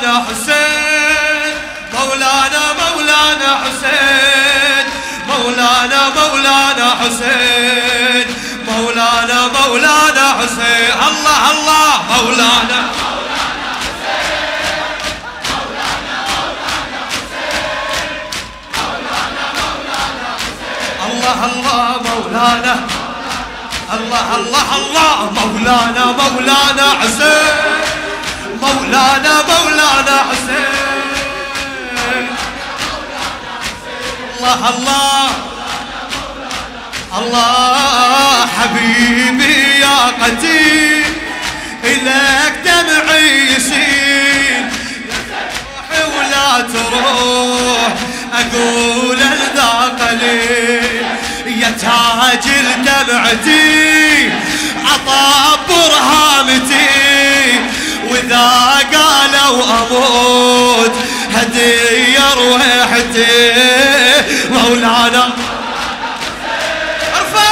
مولانا حسين مولانا مولانا حسين مولانا مولانا حسين مولانا مولانا حسين الله الله مولانا. الله مولانا. الله الله الله مولانا مولانا حسين مولانا مولانا الله الله. الله حبيبي يا قتيل إلك دمعي يسيل. ولا تروح أقول الذا قليل يا تاج دمعتي عطى برهامتي. وإذا قالوا أموت مولانا. ارفع.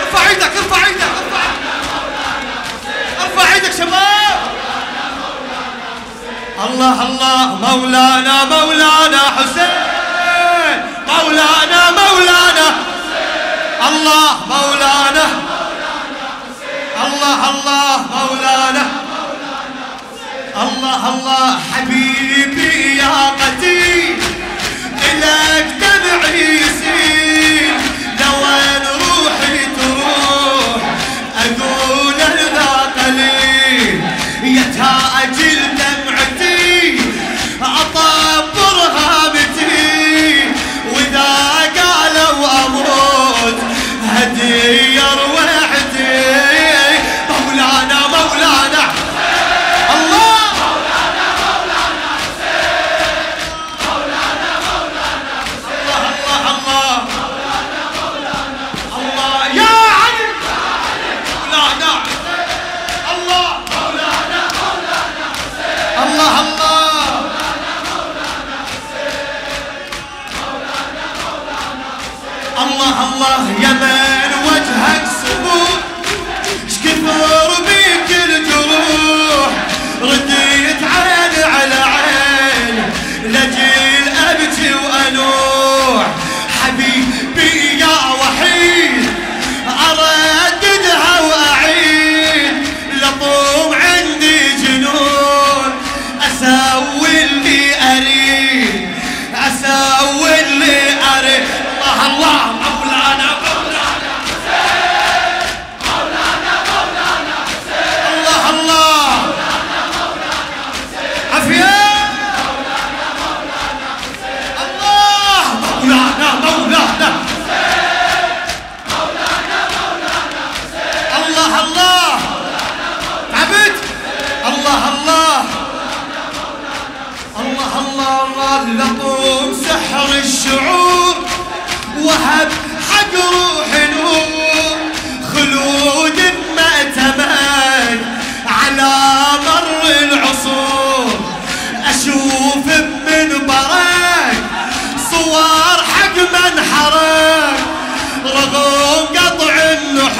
ارفع إيدك ارفع إيدك ارفع. ارفع إيدك شباب. الله الله. مولانا مولانا حسين. مولانا مولانا. الله مولانا. الله الله. مولانا. الله الله. حبيبي. الله الله لطوم سحر الشعور وهب حق روحي نور. خلود مأتمن على مر العصور. أشوف من برك صور حق من حرك رغم قطع النحور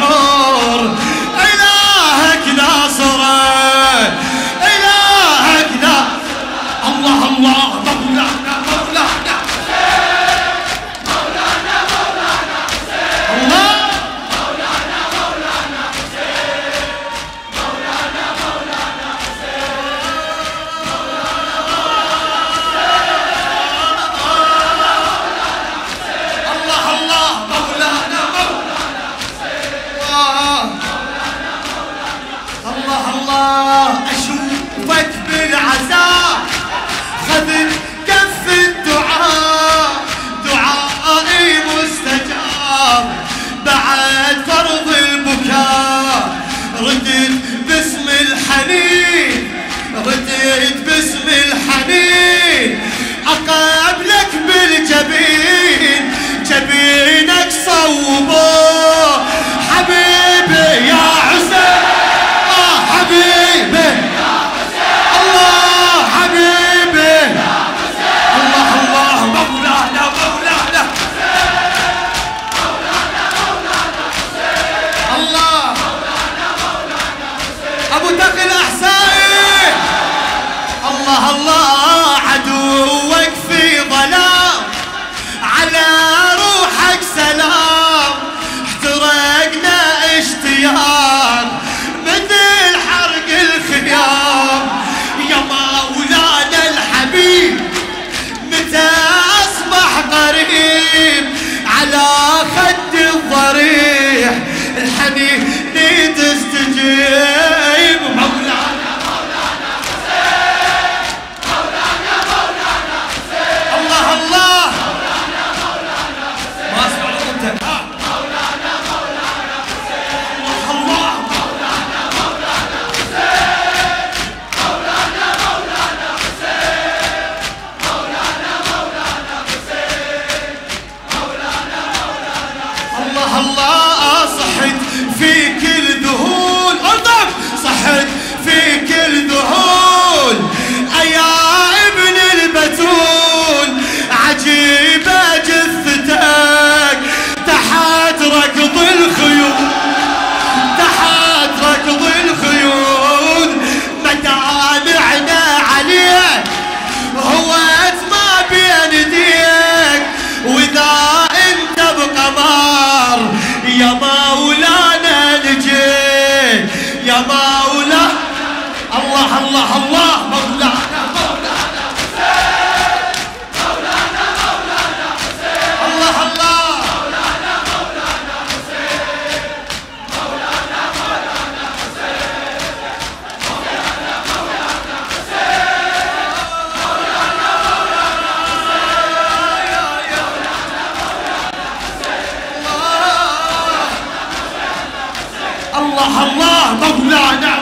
مولانا الله الله مولانا